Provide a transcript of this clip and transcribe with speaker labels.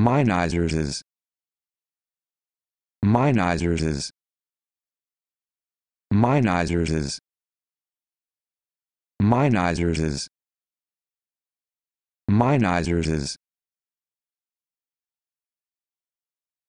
Speaker 1: Minizers is. Minizers is. Minizers is. Minizers is. Minizers is.